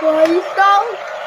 我一生